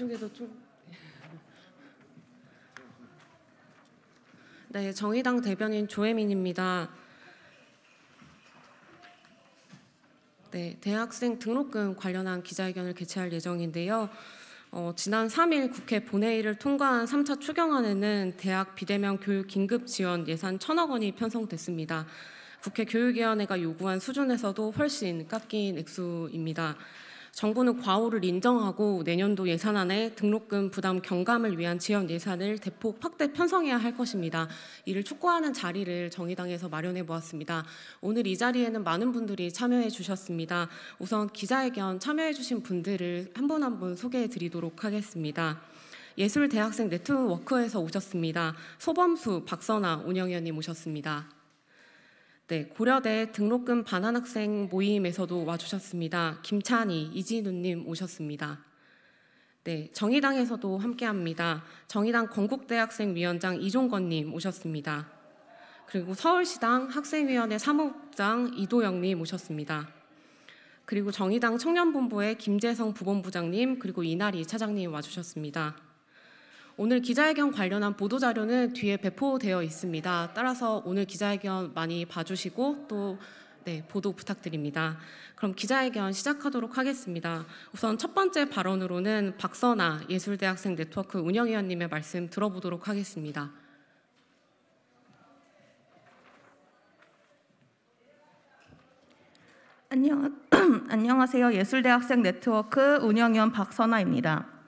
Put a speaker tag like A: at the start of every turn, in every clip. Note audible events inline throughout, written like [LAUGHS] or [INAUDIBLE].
A: 이쪽에도 좀. [LAUGHS] 네, 정의당 대변인 조혜민입니다. 네, 대학생 등록금 관련한 기자회견을 개최할 예정인데요. 어, 지난 3일 국회 본회의를 통과한 3차 추경안에는 대학 비대면 교육 긴급 지원 예산 1천억 원이 편성됐습니다. 국회 교육위원회가 요구한 수준에서도 훨씬 깎인 액수입니다. 정부는 과오를 인정하고 내년도 예산안에 등록금 부담 경감을 위한 지원 예산을 대폭 확대 편성해야 할 것입니다. 이를 촉구하는 자리를 정의당에서 마련해 보았습니다. 오늘 이 자리에는 많은 분들이 참여해 주셨습니다. 우선 기자회견 참여해 주신 분들을 한 분 한분 소개해 드리도록 하겠습니다. 예술대학생 네트워크에서 오셨습니다. 소범수, 박선아, 운영위원님 오셨습니다. 네, 고려대 등록금 반환 학생 모임에서도 와주셨습니다. 김찬희, 이진우님 오셨습니다. 네, 정의당에서도 함께합니다. 정의당 건국대학생위원장 이종건님 오셨습니다. 그리고 서울시당 학생위원회 사무국장 이도영님 오셨습니다. 그리고 정의당 청년본부의 김재성 부본부장님 그리고 이나리 차장님 와주셨습니다. 오늘 기자회견 관련한 보도 자료는 뒤에 배포되어 있습니다. 따라서 오늘 기자회견 많이 봐주시고 또 네, 보도 부탁드립니다. 그럼 기자회견 시작하도록 하겠습니다. 우선 첫 번째 발언으로는 박선아 예술대학생 네트워크 운영위원님의 말씀 들어보도록 하겠습니다.
B: 안녕, [CLEARS THROAT] 안녕하세요. 예술대학생 네트워크 운영위원 박선아입니다.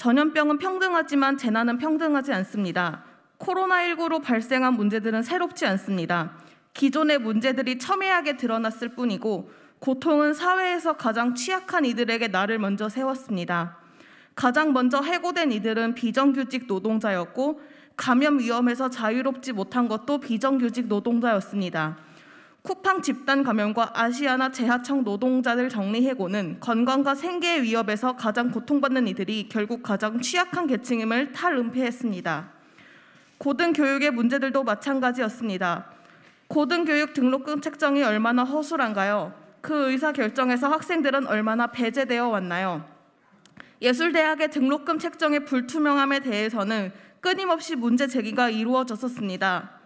B: 전염병은 평등하지만 재난은 평등하지 않습니다. 코로나19로 발생한 문제들은 새롭지 않습니다. 기존의 문제들이 첨예하게 드러났을 뿐이고 고통은 사회에서 가장 취약한 이들에게 나를 먼저 세웠습니다. 가장 먼저 해고된 이들은 비정규직 노동자였고 감염 위험에서 자유롭지 못한 것도 비정규직 노동자였습니다. 쿠팡 집단 감염과 아시아나 재하청 노동자들 정리해고는 건강과 생계의 위협에서 가장 고통받는 이들이 결국 가장 취약한 계층임을 탈은폐했습니다. 고등교육의 문제들도 마찬가지였습니다. 고등교육 등록금 책정이 얼마나 허술한가요? 그 의사 결정에서 학생들은 얼마나 배제되어 왔나요? 예술대학의 등록금 책정의 불투명함에 대해서는 끊임없이 문제 제기가 이루어졌었습니다.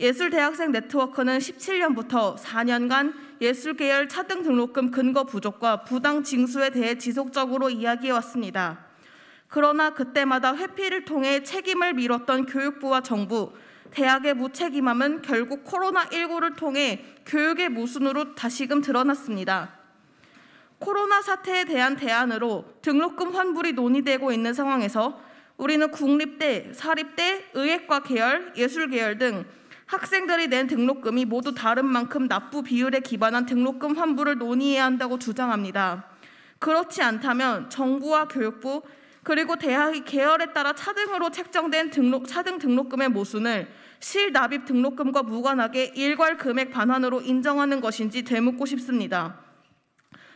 B: 예술 대학생 네트워크는 17년부터 4년간 예술 계열 차등 등록금 근거 부족과 부당 징수에 대해 지속적으로 이야기해 왔습니다. 그러나 그때마다 회피를 통해 책임을 밀었던 교육부와 정부, 대학의 무책임함은 결국 코로나19를 통해 교육의 모순으로 다시금 드러났습니다. 코로나 사태에 대한 대안으로 등록금 환불이 논의되고 있는 상황에서 우리는 국립대, 사립대, 의예과 계열, 예술 계열 등 학생들이 낸 등록금이 모두 다른 만큼 납부 비율에 기반한 등록금 환불을 논의해야 한다고 주장합니다. 그렇지 않다면 정부와 교육부 그리고 대학의 계열에 따라 차등으로 책정된 등록, 차등 등록금의 모순을 실납입 등록금과 무관하게 일괄 금액 반환으로 인정하는 것인지 되묻고 싶습니다.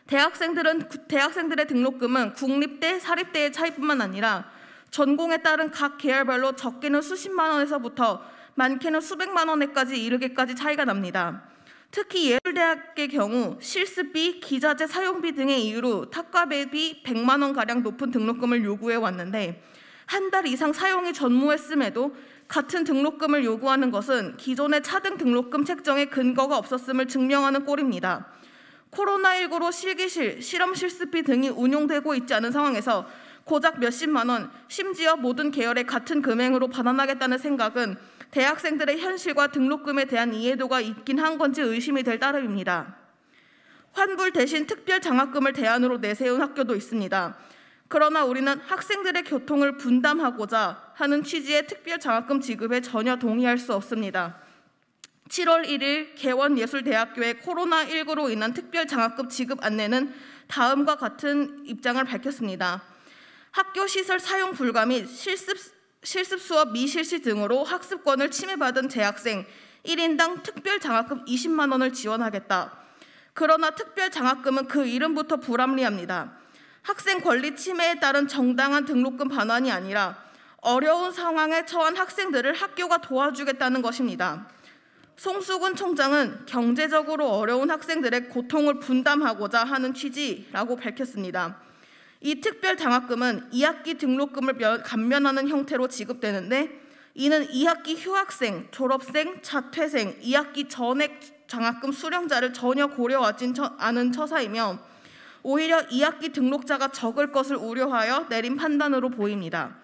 B: 대학생들은 대학생들의 등록금은 국립대, 사립대의 차이뿐만 아니라 전공에 따른 각 계열별로 적게는 수십만 원에서부터 많게는 수백만 원에까지 이르기까지 차이가 납니다. 특히 예술대학의 경우 실습비, 기자재 사용비 등의 이유로 탁과배비 100만 원 가량 높은 등록금을 요구해 왔는데 한 달 이상 사용이 전무했음에도 같은 등록금을 요구하는 것은 기존의 차등 등록금 책정에 근거가 없었음을 증명하는 꼴입니다. 코로나19로 실기실, 실험 실습비 등이 운용되고 있지 않은 상황에서 고작 몇십만 원, 심지어 모든 계열에 같은 금액으로 반환하겠다는 생각은 대학생들의 현실과 등록금에 대한 이해도가 있긴 한 건지 의심이 될 따름입니다. 환불 대신 특별 장학금을 대안으로 내세운 학교도 있습니다. 그러나 우리는 학생들의 교통을 분담하고자 하는 취지의 특별 장학금 지급에 전혀 동의할 수 없습니다. 7월 1일 개원예술대학교의 코로나19로 인한 특별 장학금 지급 안내는 다음과 같은 입장을 밝혔습니다. 학교 시설 사용 불가 및 실습 실습 수업 미실시 등으로 학습권을 침해받은 재학생 1인당 특별 장학금 20만 원을 지원하겠다. 그러나 특별 장학금은 그 이름부터 불합리합니다. 학생 권리 침해에 따른 정당한 등록금 반환이 아니라 어려운 상황에 처한 학생들을 학교가 도와주겠다는 것입니다. 송수근 총장은 경제적으로 어려운 학생들의 고통을 분담하고자 하는 취지라고 밝혔습니다. 이 특별 장학금은 2학기 등록금을 면- 감면하는 형태로 지급되는데 이는 2학기 휴학생, 졸업생, 자퇴생, 2학기 전액 장학금 수령자를 전혀 고려하지 처- 않은 처사이며 오히려 2학기 등록자가 적을 것을 우려하여 내린 판단으로 보입니다.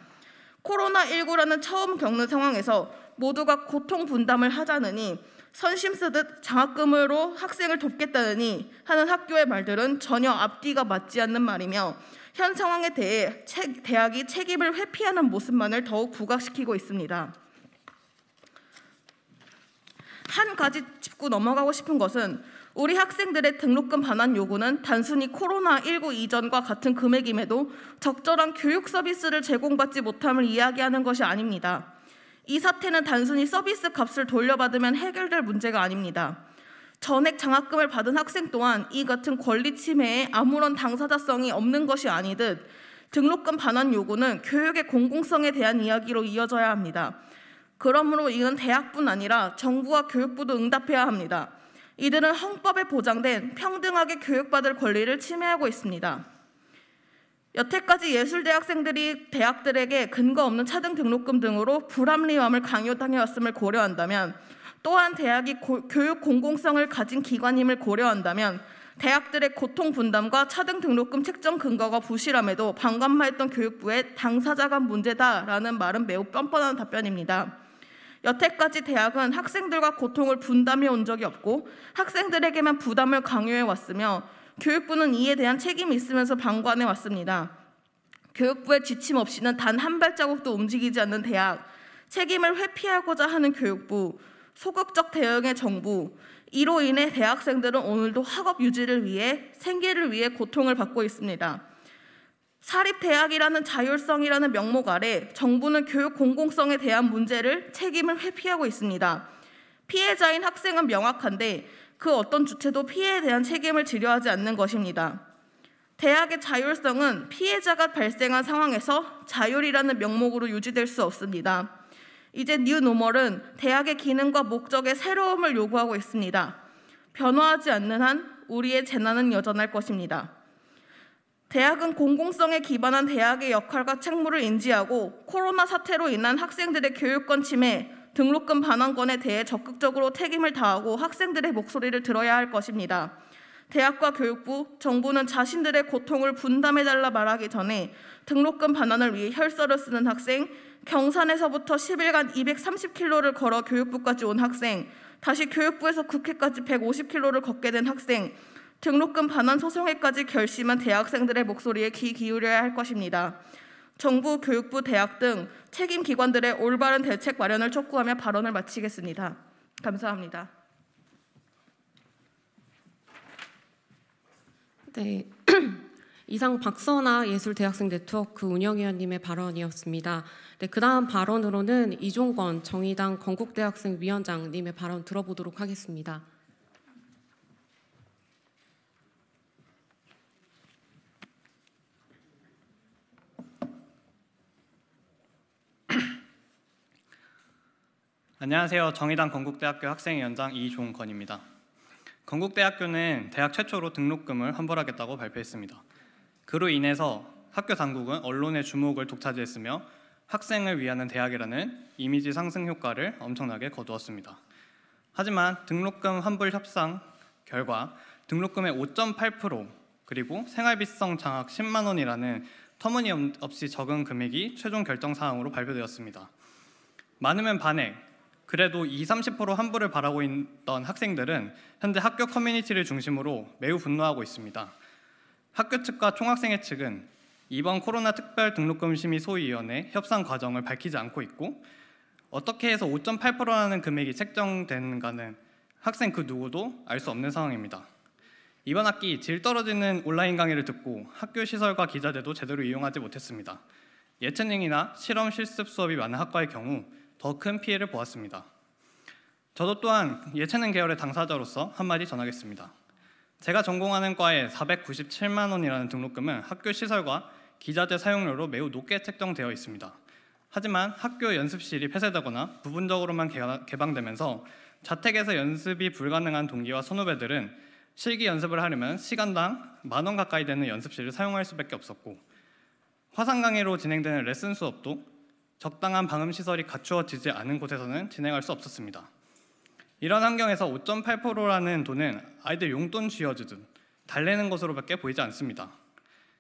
B: 코로나19라는 처음 겪는 상황에서 모두가 고통 분담을 하자느니 선심 쓰듯 장학금으로 학생을 돕겠다느니 하는 학교의 말들은 전혀 앞뒤가 맞지 않는 말이며 현 상황에 대해 책- 대학이 책임을 회피하는 모습만을 더욱 부각시키고 있습니다. 한 가지 짚고 넘어가고 싶은 것은 우리 학생들의 등록금 반환 요구는 단순히 코로나19 이전과 같은 금액임에도 적절한 교육 서비스를 제공받지 못함을 이야기하는 것이 아닙니다. 이 사태는 단순히 서비스 값을 돌려받으면 해결될 문제가 아닙니다. 전액 장학금을 받은 학생 또한 이 같은 권리 침해에 아무런 당사자성이 없는 것이 아니듯 등록금 반환 요구는 교육의 공공성에 대한 이야기로 이어져야 합니다. 그러므로 이건 대학뿐 아니라 정부와 교육부도 응답해야 합니다. 이들은 헌법에 보장된 평등하게 교육받을 권리를 침해하고 있습니다. 여태까지 예술대학생들이 대학들에게 근거 없는 차등 등록금 등으로 불합리함을 강요당해왔음을 고려한다면 또한 대학이 고- 교육 공공성을 가진 기관임을 고려한다면 대학들의 고통 분담과 차등 등록금 책정 근거가 부실함에도 방관마했던 교육부의 당사자 간 문제다라는 말은 매우 뻔뻔한 답변입니다. 여태까지 대학은 학생들과 고통을 분담해 온 적이 없고 학생들에게만 부담을 강요해 왔으며 교육부는 이에 대한 책임이 있으면서 방관해 왔습니다. 교육부의 지침 없이는 단 한 발자국도 움직이지 않는 대학, 책임을 회피하고자 하는 교육부, 소극적 대응의 정부, 이로 인해 대학생들은 오늘도 학업 유지를 위해 생계를 위해 고통을 받고 있습니다. 사립대학이라는 자율성이라는 명목 아래 정부는 교육 공공성에 대한 문제를 책임을 회피하고 있습니다. 피해자인 학생은 명확한데 그 어떤 주체도 피해에 대한 책임을 지려하지 않는 것입니다. 대학의 자율성은 피해자가 발생한 상황에서 자율이라는 명목으로 유지될 수 없습니다. 이제 new normal은 대학의 기능과 목적의 새로움을 요구하고 있습니다. 변화하지 않는 한 우리의 재난은 여전할 것입니다. 대학은 공공성에 기반한 대학의 역할과 책무를 인지하고 코로나 사태로 인한 학생들의 교육권 침해, 등록금 반환권에 대해 적극적으로 책임을 다하고 학생들의 목소리를 들어야 할 것입니다. 대학과 교육부, 정부는 자신들의 고통을 분담해달라 말하기 전에 등록금 반환을 위해 혈서를 쓰는 학생, 경산에서부터 10일간 230km를 걸어 교육부까지 온 학생, 다시 교육부에서 국회까지 150km를 걷게 된 학생, 등록금 반환 소송에까지 결심한 대학생들의 목소리에 귀 기울여야 할 것입니다. 정부, 교육부, 대학 등 책임 기관들의 올바른 대책 마련을 촉구하며 발언을 마치겠습니다. 감사합니다.
A: 네. [CLEARS THROAT] 이상 박선아 예술대학생 네트워크 운영위원님의 발언이었습니다. 네, 그 다음 발언으로는 이종건 정의당 건국대학생 위원장님의 발언 들어보도록 하겠습니다.
C: 안녕하세요. 정의당 건국대학교 학생위원장 이종건입니다. 건국대학교는 대학 최초로 등록금을 환불하겠다고 발표했습니다. 그로 인해서 학교 당국은 언론의 주목을 독차지했으며 학생을 위하는 대학이라는 이미지 상승 효과를 엄청나게 거두었습니다. 하지만 등록금 환불 협상 결과 등록금의 5.8% 그리고 생활비성 장학 10만 원이라는 터무니없이 적은 금액이 최종 결정 사항으로 발표되었습니다. 많으면 반액, 그래도 2, 30% 환불을 바라고 있던 학생들은 현재 학교 커뮤니티를 중심으로 매우 분노하고 있습니다. 학교 측과 총학생회 측은 이번 코로나 특별 등록금 심의 소위원회 협상 과정을 밝히지 않고 있고 어떻게 해서 5.8%라는 금액이 책정되는가는 학생 그 누구도 알 수 없는 상황입니다. 이번 학기 질 떨어지는 온라인 강의를 듣고 학교 시설과 기자재도 제대로 이용하지 못했습니다. 예체능이나 실험 실습 수업이 많은 학과의 경우 더 큰 피해를 보았습니다. 저도 또한 예체능 계열의 당사자로서 한마디 전하겠습니다. 제가 전공하는 과의 497만 원이라는 등록금은 학교 시설과 기자재 사용료로 매우 높게 책정되어 있습니다. 하지만 학교 연습실이 폐쇄되거나 부분적으로만 개- 개방되면서 자택에서 연습이 불가능한 동기와 선후배들은 실기 연습을 하려면 시간당 만 원 가까이 되는 연습실을 사용할 수밖에 없었고 화상 강의로 진행되는 레슨 수업도 적당한 방음 시설이 갖추어지지 않은 곳에서는 진행할 수 없었습니다. 이런 환경에서 5.8%라는 돈은 아이들 용돈 쥐어주듯 달래는 것으로밖에 보이지 않습니다.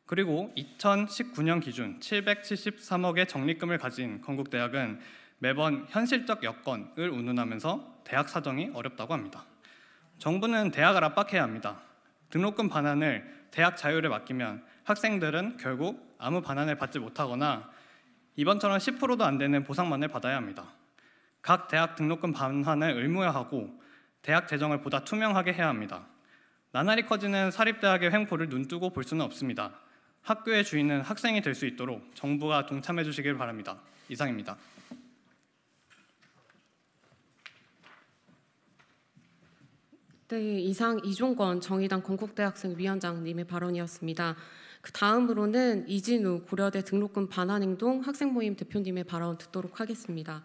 C: 그리고 2019년 기준 773억의 적립금을 가진 건국 대학은 매번 현실적 여건을 운운하면서 대학 사정이 어렵다고 합니다. 정부는 대학을 압박해야 합니다. 등록금 반환을 대학 자율에 맡기면 학생들은 결국 아무 반환을 받지 못하거나 이번처럼 10%도 안 되는 보상만을 받아야 합니다. 각 대학 등록금 반환을 의무화하고 대학 재정을 보다 투명하게 해야 합니다. 나날이 커지는 사립대학의 횡포를 눈뜨고 볼 수는 없습니다. 학교의 주인은 학생이 될 수 있도록 정부가 동참해 주시길 바랍니다. 이상입니다.
A: 네, 이상 이종권 정의당 건국대학생 위원장님의 발언이었습니다. 그 다음으로는 이진우 고려대 등록금 반환행동 학생모임 대표님의 발언 듣도록 하겠습니다.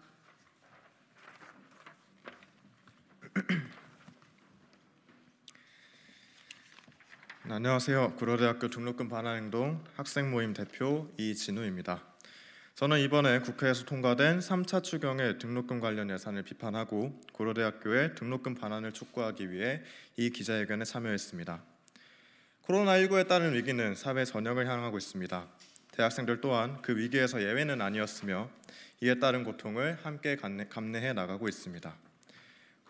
D: 네, 안녕하세요. 구로대학교 등록금 반환행동 학생모임 대표 이진우입니다. 저는 이번에 국회에서 통과된 3차 추경의 등록금 관련 예산을 비판하고 고려대학교의 등록금 반환을 촉구하기 위해 이 기자회견에 참여했습니다. 코로나19에 따른 위기는 사회 전역을 향하고 있습니다. 대학생들 또한 그 위기에서 예외는 아니었으며 이에 따른 고통을 함께 감내- 감내해 나가고 있습니다.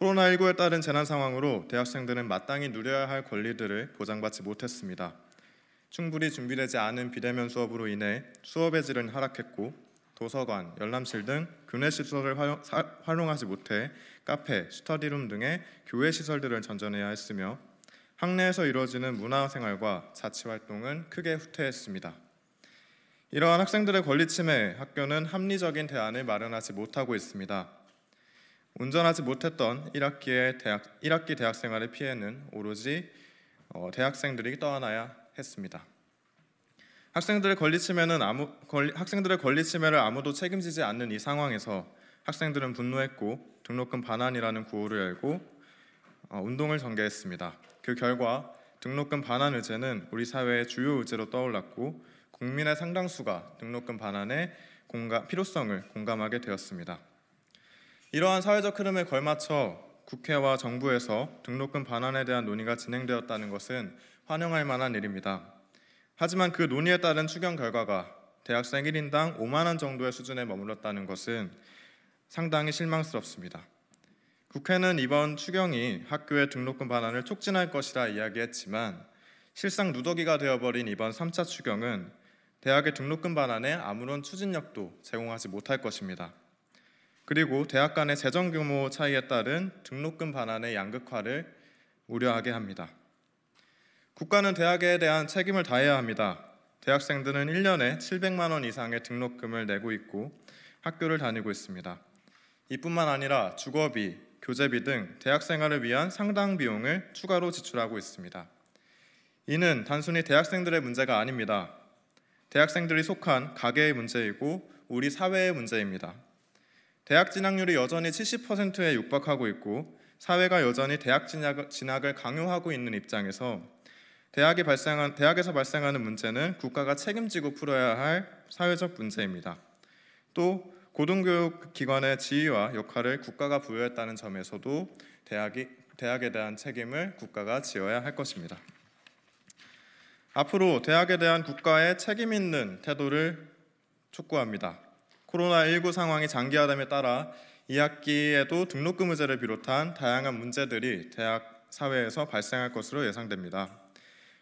D: 코로나19에 따른 재난 상황으로 대학생들은 마땅히 누려야 할 권리들을 보장받지 못했습니다. 충분히 준비되지 않은 비대면 수업으로 인해 수업의 질은 하락했고 도서관, 열람실 등 교내 시설을 활용, 사- 활용하지 못해 카페, 스터디룸 등의 교외 시설들을 전전해야 했으며 학내에서 이루어지는 문화생활과 자치활동은 크게 후퇴했습니다. 이러한 학생들의 권리 침해에 학교는 합리적인 대안을 마련하지 못하고 있습니다. 운전하지 못했던 1학기의 대학 1학기 대학 생활의 피해는 오로지 어, 대학생들이 떠안아야 했습니다. 학생들의 권리 침해는 아무 권리, 학생들의 권리 침해를 아무도 책임지지 않는 이 상황에서 학생들은 분노했고 등록금 반환이라는 구호를 열고 어, 운동을 전개했습니다. 그 결과 등록금 반환 의제는 우리 사회의 주요 의제로 떠올랐고 국민의 상당수가 등록금 반환의 공감, 필요성을 공감하게 되었습니다. 이러한 사회적 흐름에 걸맞춰 국회와 정부에서 등록금 반환에 대한 논의가 진행되었다는 것은 환영할 만한 일입니다. 하지만 그 논의에 따른 추경 결과가 대학생 1인당 5만 원 정도의 수준에 머물렀다는 것은 상당히 실망스럽습니다. 국회는 이번 추경이 학교의 등록금 반환을 촉진할 것이라 이야기했지만 실상 누더기가 되어버린 이번 3차 추경은 대학의 등록금 반환에 아무런 추진력도 제공하지 못할 것입니다. 그리고 대학 간의 재정 규모 차이에 따른 등록금 반환의 양극화를 우려하게 합니다. 국가는 대학에 대한 책임을 다해야 합니다. 대학생들은 1년에 700만 원 이상의 등록금을 내고 있고 학교를 다니고 있습니다. 이뿐만 아니라 주거비, 교재비 등 대학 생활을 위한 상당 비용을 추가로 지출하고 있습니다. 이는 단순히 대학생들의 문제가 아닙니다. 대학생들이 속한 가계의 문제이고 우리 사회의 문제입니다. 대학 진학률이 여전히 70%에 육박하고 있고 사회가 여전히 대학 진학, 진학을 강요하고 있는 입장에서 대학이 발생한 대학에서 발생하는 문제는 국가가 책임지고 풀어야 할 사회적 문제입니다. 또 고등교육 기관의 지위와 역할을 국가가 부여했다는 점에서도 대학이 대학에 대한 책임을 국가가 지어야 할 것입니다. 앞으로 대학에 대한 국가의 책임 있는 태도를 촉구합니다. 코로나19 상황이 장기화됨에 따라 2학기에도 등록금 의제를 비롯한 다양한 문제들이 대학 사회에서 발생할 것으로 예상됩니다.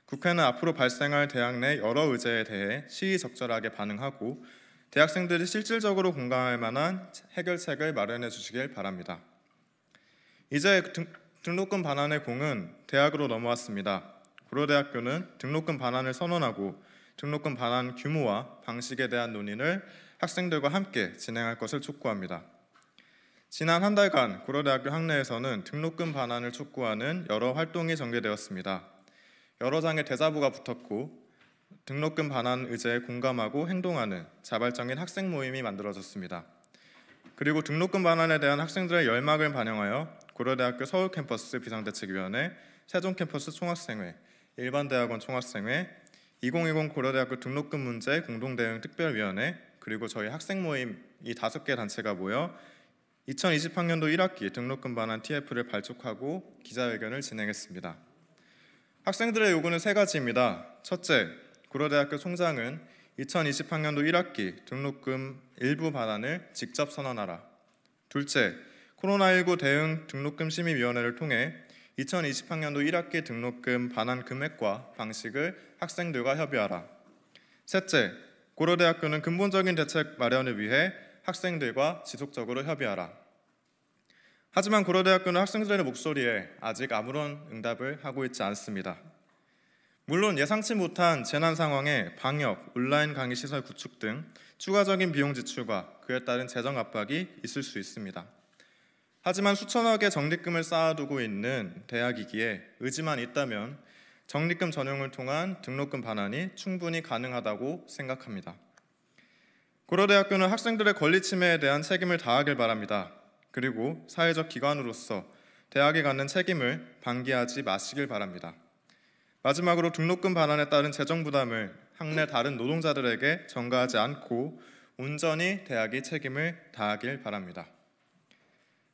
D: 국회는 앞으로 발생할 대학 내 여러 의제에 대해 시의적절하게 반응하고 대학생들이 실질적으로 공감할 만한 해결책을 마련해 주시길 바랍니다. 이제 등, 등록금 반환의 공은 대학으로 넘어왔습니다. 고려대학교는 등록금 반환을 선언하고 등록금 반환 규모와 방식에 대한 논의를 학생들과 함께 진행할 것을 촉구합니다. 지난 한 달간 고려대학교 학내에서는 등록금 반환을 촉구하는 여러 활동이 전개되었습니다. 여러 장의 대자보가 붙었고 등록금 반환 의제에 공감하고 행동하는 자발적인 학생 모임이 만들어졌습니다. 그리고 등록금 반환에 대한 학생들의 열망을 반영하여 고려대학교 서울 캠퍼스 비상대책위원회, 세종 캠퍼스 총학생회, 일반대학원 총학생회, 2020 고려대학교 등록금 문제 공동대응 특별위원회 그리고 저희 학생 모임 이 다섯 개 단체가 모여 2020학년도 1학기 등록금 반환 TF를 발족하고 기자회견을 진행했습니다. 학생들의 요구는 세 가지입니다. 첫째, 고려대학교 총장은 2020학년도 1학기 등록금 일부 반환을 직접 선언하라. 둘째, 코로나19 대응 등록금 심의위원회를 통해 2020학년도 1학기 등록금 반환 금액과 방식을 학생들과 협의하라. 셋째, 고려대학교는 근본적인 대책 마련을 위해 학생들과 지속적으로 협의하라. 하지만 고려대학교는 학생들의 목소리에 아직 아무런 응답을 하고 있지 않습니다. 물론 예상치 못한 재난 상황에 방역, 온라인 강의 시설 구축 등 추가적인 비용 지출과 그에 따른 재정 압박이 있을 수 있습니다. 하지만 수천억의 적립금을 쌓아두고 있는 대학이기에 의지만 있다면 적립금 전용을 통한 등록금 반환이 충분히 가능하다고 생각합니다. 고려대학교는 학생들의 권리 침해에 대한 책임을 다하길 바랍니다. 그리고 사회적 기관으로서 대학에 갖는 책임을 방기하지 마시길 바랍니다. 마지막으로 등록금 반환에 따른 재정 부담을 학내 다른 노동자들에게 전가하지 않고 온전히 대학이 책임을 다하길 바랍니다.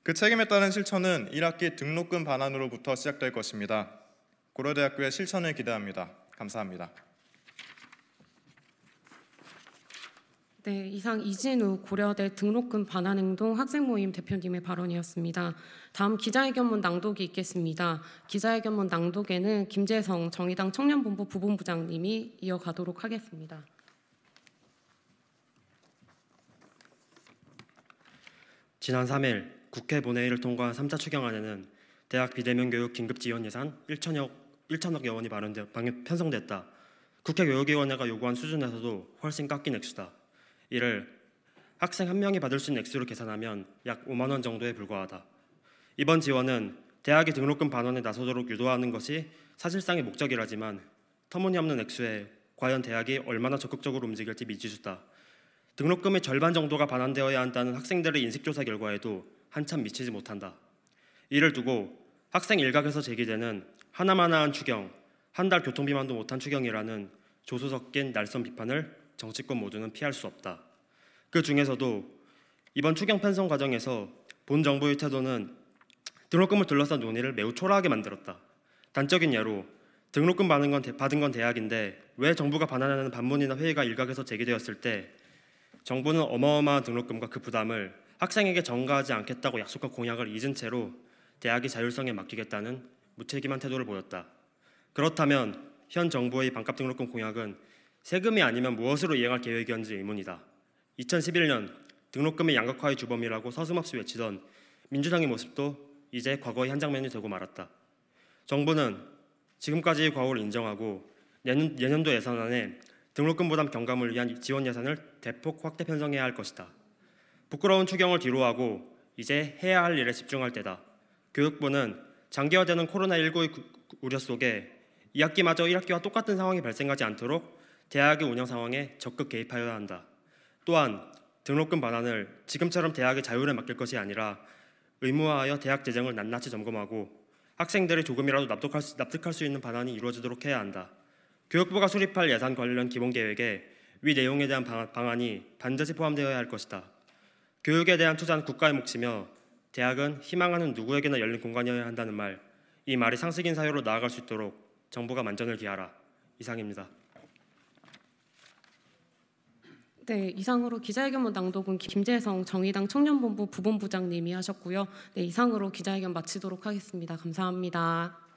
D: 그 책임에 따른 실천은 1학기 등록금 반환으로부터 시작될 것입니다. 고려대학교의 실천을 기대합니다. 감사합니다.
A: 네, 이상 이진우 고려대 등록금 반환 행동 학생 모임 대표님의 발언이었습니다. 다음 기자회견문 낭독이 있겠습니다. 기자회견문 낭독에는 김재성 정의당 청년본부 부본부장님이 이어가도록 하겠습니다.
E: 지난 3일 국회 본회의를 통과한 3차 추경안에는 대학 비대면 교육 긴급 지원 예산 1천억 1천억 여 원이 마련돼 방역 편성됐다. 국회 교육위원회가 요구한 수준에서도 훨씬 깎인 액수다. 이를 학생 한 명이 받을 수 있는 액수로 계산하면 약 5만 원 정도에 불과하다. 이번 지원은 대학이 등록금 반환에 나서도록 유도하는 것이 사실상의 목적이라지만 터무니없는 액수에 과연 대학이 얼마나 적극적으로 움직일지 미지수다. 등록금의 절반 정도가 반환되어야 한다는 학생들의 인식조사 결과에도 한참 미치지 못한다. 이를 두고 학생 일각에서 제기되는 하나마나한 추경, 한 달 교통비만도 못한 추경이라는 조소 섞인 날선 비판을 정치권 모두는 피할 수 없다. 그 중에서도 이번 추경 편성 과정에서 본 정부의 태도는 등록금을 둘러싼 논의를 매우 초라하게 만들었다. 단적인 예로 등록금 받은 건, 대- 받은 건 대학인데 왜 정부가 반환하는 반문이나 회의가 일각에서 제기되었을 때 정부는 어마어마한 등록금과 그 부담을 학생에게 전가하지 않겠다고 약속한 공약을 잊은 채로 대학이 자율성에 맡기겠다는 무책임한 태도를 보였다. 그렇다면 현 정부의 반값 등록금 공약은 세금이 아니면 무엇으로 이행할 계획이었는지 의문이다. 2011년 등록금의 양극화의 주범이라고 서슴없이 외치던 민주당의 모습도 이제 과거의 한 장면이 되고 말았다. 정부는 지금까지의 과오를 인정하고 내년, 내년도 예산 안에 등록금 부담 경감을 위한 지원 예산을 대폭 확대 편성해야 할 것이다. 부끄러운 추경을 뒤로하고 이제 해야 할 일에 집중할 때다. 교육부는 장기화되는 코로나19의 구- 우려 속에 2학기마저 1학기와 똑같은 상황이 발생하지 않도록 대학의 운영 상황에 적극 개입하여야 한다. 또한 등록금 반환을 지금처럼 대학의 자율에 맡길 것이 아니라 의무화하여 대학 재정을 낱낱이 점검하고 학생들이 조금이라도 납득할 수, 납득할 수 있는 반환이 이루어지도록 해야 한다. 교육부가 수립할 예산 관련 기본 계획에 위 내용에 대한 방- 방안이 반드시 포함되어야 할 것이다. 교육에 대한 투자는 국가의 몫이며 대학은 희망하는 누구에게나 열린 공간이어야 한다는 말, 이 말이 상식인 사회로 나아갈 수 있도록 정부가 만전을 기하라. 이상입니다.
A: 네, 이상으로 기자회견문 낭독은 김재성 정의당 청년본부 부본부장님이 하셨고요. 네, 이상으로 기자회견 마치도록 하겠습니다. 감사합니다.